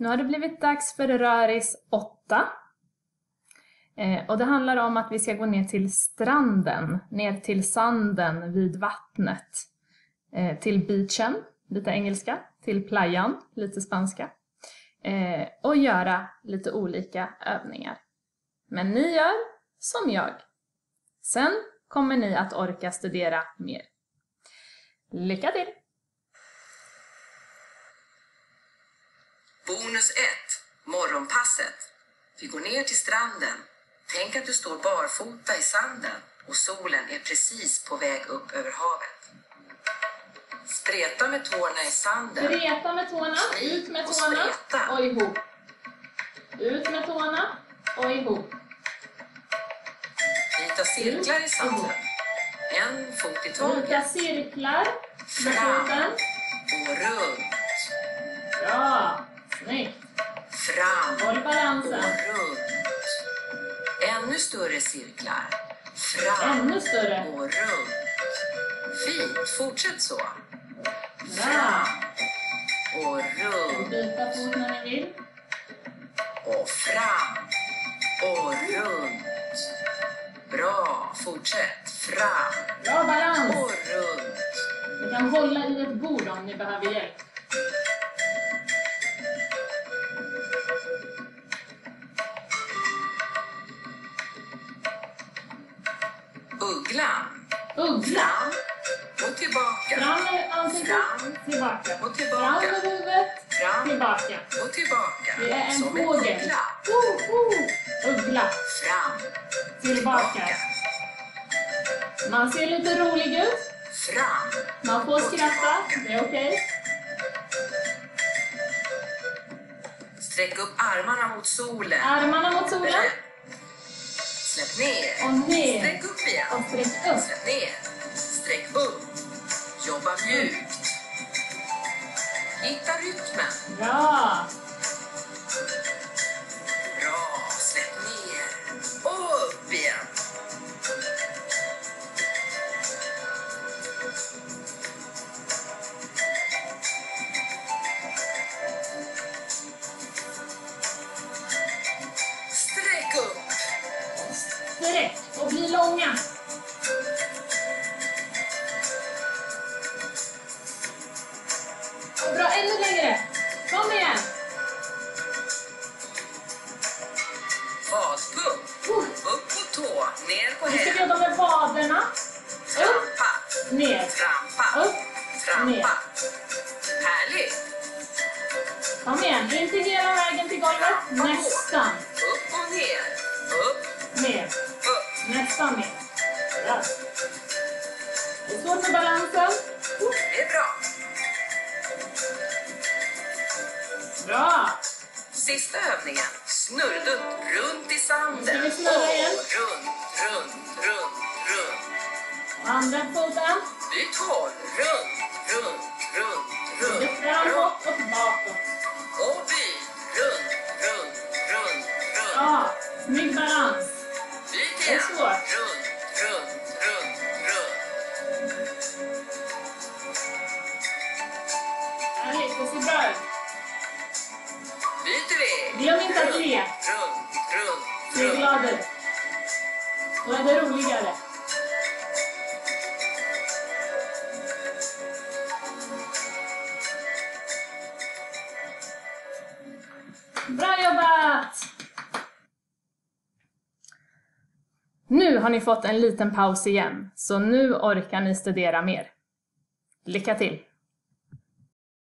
Nu har det blivit dags för Röris 8. Eh, och det handlar om att vi ska gå ner till stranden, ner till sanden vid vattnet. Eh, till beachen, lite engelska, till playan, lite spanska. Eh, och göra lite olika övningar. Men ni gör som jag. Sen kommer ni att orka studera mer. Lycka till! Bonus 1. Morgonpasset. Vi går ner till stranden. Tänk att du står barfota i sanden och solen är precis på väg upp över havet. Spreta med tårna i sanden. Spreta med tårna, ut med Och tårna spreta. och ihop. Ut med tårna och ihop. Rita cirklar i sanden. En fot i Rita taget. cirklar med Fram foten. och runt. Bra! Snyggt! Fram Håll och balansen. runt. Ännu större cirklar. Fram Ännu större. och runt. Fint, fortsätt så. Fram och runt Byta fot när ni vill. och fram och runt. Bra, fortsätt. Fram Bra balans! och runt. Ni kan hålla i ett bord om ni behöver hjälp. Ugglan. Uggla! Fram och tillbaka. Fram med ansiktet, Fram tillbaka. och Fram tillbaka. med huvudet, Fram tillbaka. och tillbaka. Det är en fågel. uggla. Oh, oh. Uggla, Fram, tillbaka. Man ser lite rolig ut. Fram. Man får skratta, det är okej. Sträck upp armarna mot solen. Armarna mot solen. Släpp ner. och ner. Och sträck upp. Släpp ner. Sträck upp. Jobba mjukt. Hitta rytmen. Bra! Bra. Släpp ner. Och upp igen. Sträck upp. Sträck och bli långa. Ner på Nu ska vi häl. jobba med vaderna. Upp, ner. Trampa. Upp, ner. Trampa. Härligt. Kom igen, inte hela vägen till golvet. Nästan. Upp och ner. Upp, Ner. upp. Nästan ner. Bra. Det är svårt med balansen. Det är bra. Bra! Sista övningen. Snurrdutt runt i sanden. Ska vi snurra igen? Och runt, andra foten. Byt håll. Runt, runt, runt, runt. framåt och bakåt. Och byt. Runt, runt, runt, runt. Bra! Snygg balans. Det igen. svårt. Runt, runt, runt, runt. Härligt, det ser bra ut. Vi. Glöm inte att le. Runt, runt, Se runt. glad ut. Då är det roligare. Bra jobbat! Nu har ni fått en liten paus igen, så nu orkar ni studera mer. Lycka till!